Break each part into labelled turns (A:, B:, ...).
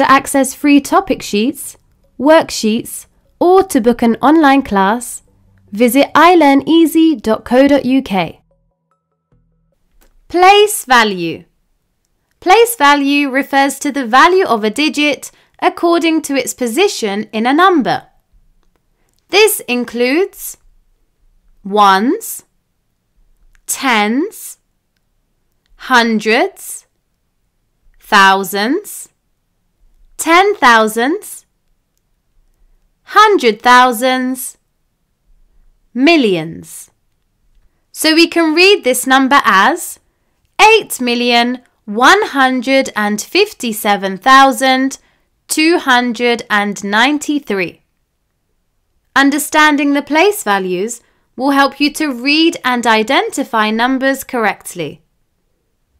A: To access free topic sheets, worksheets, or to book an online class, visit ilearneasy.co.uk. Place value. Place value refers to the value of a digit according to its position in a number. This includes ones, tens, hundreds, thousands, ten thousands, hundred thousands, millions. So we can read this number as eight million one hundred and fifty seven thousand two hundred and ninety three. Understanding the place values will help you to read and identify numbers correctly.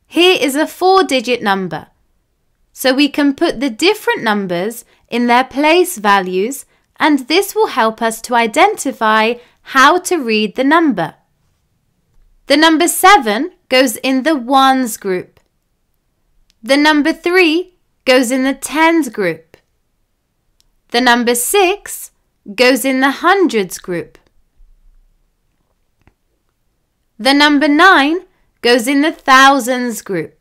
A: Here is a four digit number. So we can put the different numbers in their place values and this will help us to identify how to read the number. The number 7 goes in the ones group. The number 3 goes in the tens group. The number 6 goes in the hundreds group. The number 9 goes in the thousands group.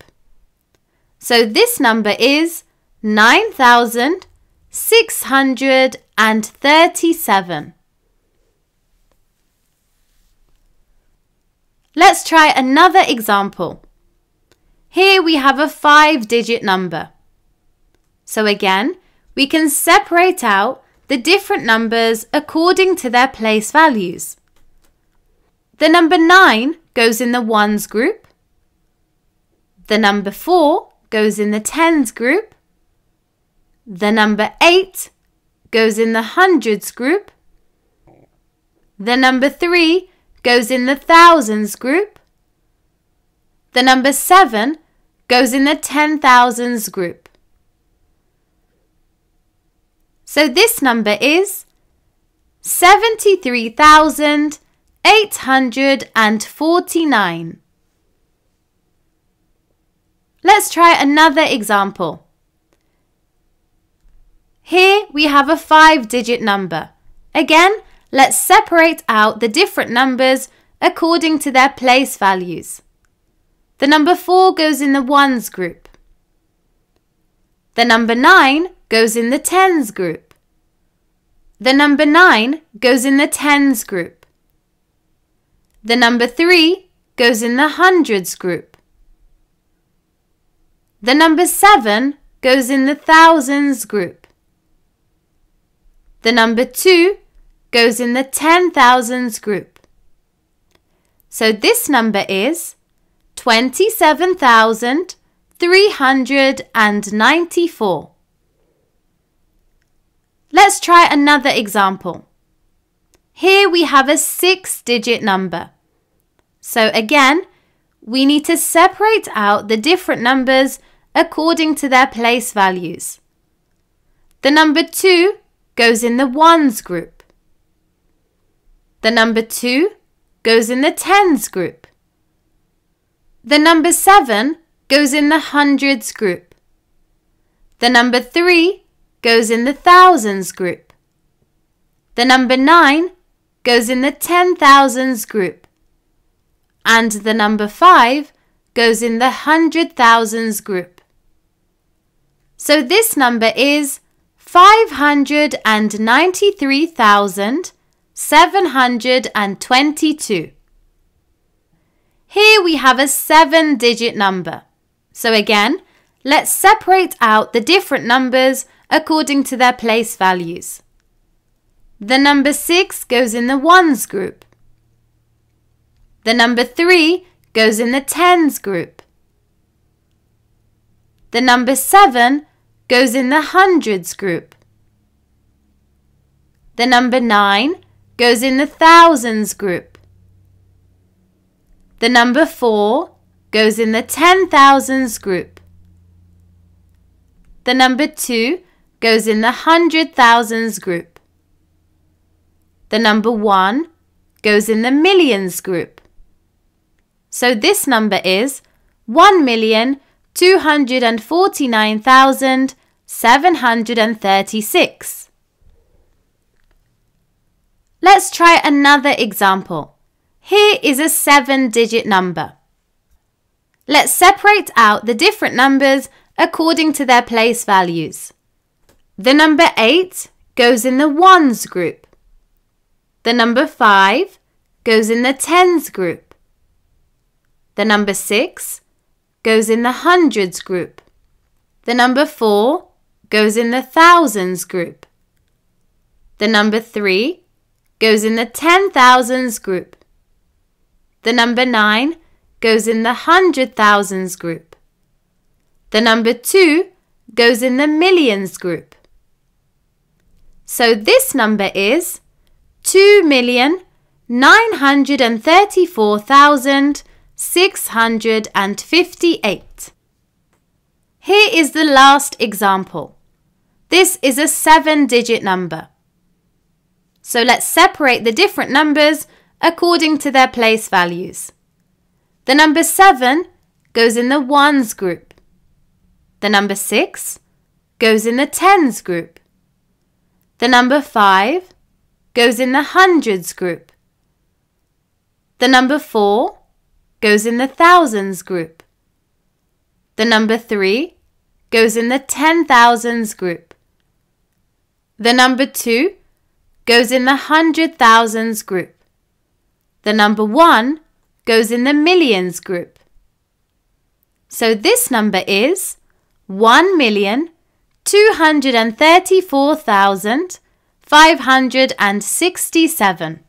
A: So this number is 9,637. Let's try another example. Here we have a five digit number. So again, we can separate out the different numbers according to their place values. The number 9 goes in the ones group. The number 4 goes in the tens group. The number 8 goes in the hundreds group. The number 3 goes in the thousands group. The number 7 goes in the ten thousands group. So this number is 73,849. Let's try another example. Here we have a five digit number. Again, let's separate out the different numbers according to their place values. The number 4 goes in the ones group. The number 9 goes in the tens group. The number 9 goes in the tens group. The number 3 goes in the hundreds group. The number 7 goes in the thousands group. The number 2 goes in the ten thousands group. So this number is 27,394. Let's try another example. Here we have a six digit number. So again, we need to separate out the different numbers according to their place values. The number 2 goes in the ones group. The number 2 goes in the tens group. The number 7 goes in the hundreds group. The number 3 goes in the thousands group. The number 9 goes in the ten thousands group. And the number 5 goes in the hundred thousands group. So this number is 593,722. Here we have a seven digit number. So again, let's separate out the different numbers according to their place values. The number 6 goes in the ones group. The number 3 goes in the tens group. The number 7 goes in the hundreds group. The number 9 goes in the thousands group. The number 4 goes in the ten thousands group. The number 2 goes in the hundred thousands group. The number 1 goes in the millions group. So this number is 1,249,722. 736. Let's try another example. Here is a seven digit number. Let's separate out the different numbers according to their place values. The number 8 goes in the ones group. The number 5 goes in the tens group. The number 6 goes in the hundreds group. The number 4 goes in the thousands group. The number 3 goes in the ten thousands group. The number 9 goes in the hundred thousands group. The number 2 goes in the millions group. So this number is two million nine hundred and thirty-four thousand six hundred and fifty-eight. Here is the last example. This is a seven digit number. So let's separate the different numbers according to their place values. The number 7 goes in the ones group. The number 6 goes in the tens group. The number 5 goes in the hundreds group. The number 4 goes in the thousands group. The number 3 goes in the ten thousands group. The number 2 goes in the hundred thousands group. The number 1 goes in the millions group. So this number is 1,234,567.